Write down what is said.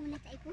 Muna tayo ko.